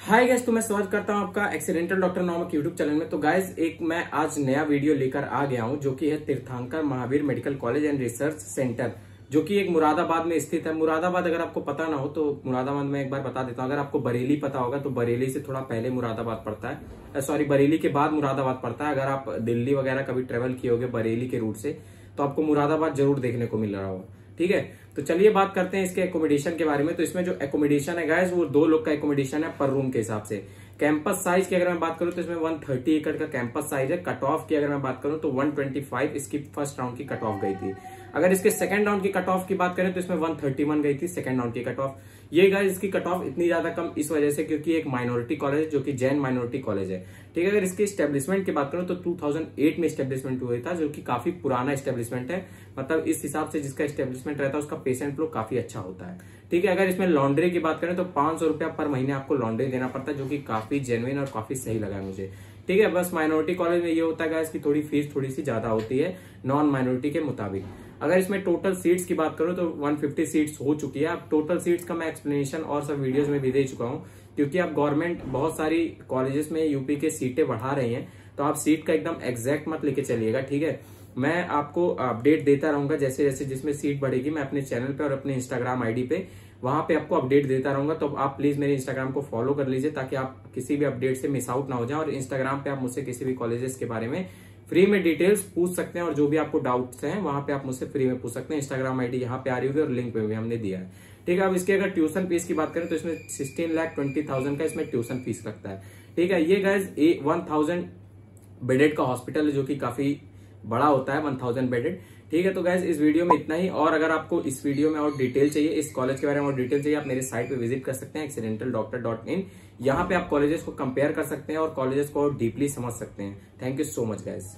Hi guys तो मैं स्वागत करता हूँ आपका एक्सीडेंटल डॉक्टर नामक यूट्यूब चैनल में। तो गाइज़ एक मैं आज नया वीडियो लेकर आ गया हूँ, जो कि है Tirthankar Mahavir medical college and research centre जो कि एक मुरादाबाद में स्थित है। मुरादाबाद अगर आपको पता ना हो तो मुरादाबाद में एक बार बता देता हूँ। अगर आपको बरेली पता होगा तो बरेली से थोड़ा पहले मुरादाबाद पड़ता है। सॉरी बरेली के बाद मुरादाबाद पड़ता है। अगर आप दिल्ली वगैरह कभी ट्रेवल किए होगे बरेली के रूट से तो आपको मुरादाबाद ज़रूर देखने को मिल रहा होगा। ठीक है? तो चलिए बात करते हैं इसके एकोमोडेशन के बारे में। तो इसमें जो एकोमोडेशन है गायस वो दो लोग का एकोमोडेशन है पर रूम के हिसाब से। कैंपस साइज़ की अगर मैं बात करूँ तो इसमें 130 एकड़ का कैंपस साइज़ है। कट ऑफ़ की अगर मैं बात करूँ तो 125 इसकी फ़र्स्ट राउंड की कट ऑफ़ गई थी। अगर इसके सेकंड राउंड की कट ऑफ़ की बात करें तो इसमें 131 गई थी सेकंड राउंड की कट ऑफ़ ये गाइस इसकी कट ऑफ़ इतनी ज़्यादा कम इस वजह से क्योंकि एक माइनॉरिटी कॉलेज जो कि जैन माइनॉरिटी कॉलेज है। ठीक है, अगर इसके स्टेब्लिशमेंट की बात करूँ तो 2008 में स्टेब्लिशमेंट हुआ था, जो कि काफ़ी पुराना स्टेब्लिशमेंट है। मतलब इस हिसाब से जिसका स्टेब्लिशमेंट रहता है, उसका पेशेंट फ्लो काफ़ी अच्छा होता है। ठीक है, अगर इसमें लॉन्ड्री की बात करें तो पाँच सौ रुपया पर महीने आपको लॉन्ड्री देना पड़ता है, जो कि काफ़ी जेनविन और काफ़ी सही लगा मुझे। ठीक है, बस माइनॉरिटी कॉलेज में ये होता है इसकी थोड़ी फ़ीस थोड़ी सी ज़्यादा होती है नॉन माइनॉरिटी के मुताबिक। अगर इसमें टोटल सीट्स की बात करूँ तो 150 सीट्स हो चुकी है। अब टोटल सीट्स का मैं एक्सप्लेनेशन और सब वीडियोस में भी दे चुका हूँ, क्योंकि अब गवर्नमेंट बहुत सारी कॉलेजेस में यूपी के सीटें बढ़ा रही हैं तो आप सीट का एकदम एग्जैक्ट मत लेके चलिएगा, ठीक है? मैं आपको अपडेट देता रहूँगा जैसे जैसे जिसमें सीट बढ़ेगी, मैं अपने चैनल पे और अपने इंस्टाग्राम आईडी पे, वहाँ पे आपको अपडेट देता रहूँगा। तो आप प्लीज़ मेरे इंस्टाग्राम को फॉलो कर लीजिए ताकि आप किसी भी अपडेट से मिस आउट ना हो जाए और इंस्टाग्राम पे आप मुझसे किसी भी कॉलेजेस के बारे में फ्री में डिटेल्स पूछ सकते हैं और जो भी आपको डाउट्स हैं, वहाँ पे आप मुझसे फ्री में पूछ सकते हैं। इंस्टाग्राम आईडी यहाँ पे आ रही होगी और लिंक पे भी हमने दिया है। ठीक है, अब इसकी अगर ट्यूशन फ़ीस की बात करें तो इसमें सिक्सटीन लाख ट्वेंटी थाउज़ेंड का इसमें ट्यूशन फ़ीस लगता है। ठीक है, ये गैस वन थाउज़ेंड बेडेड का हॉस्पिटल है जो कि काफ़ी बड़ा होता है वन थाउज़ेंड बेडेड ठीक है तो गैस इस वीडियो में इतना ही। और अगर आपको इस वीडियो में और डिटेल चाहिए, इस कॉलेज के बारे में और डिटेल चाहिए, आप मेरे साइट पे विज़िट कर सकते हैं एक्सीडेंटल डॉक्टर डॉट इन यहाँ पे आप कॉलेजेस को कंपेयर कर सकते हैं और कॉलेजेस को डीपली समझ सकते हैं। Thank you so much guys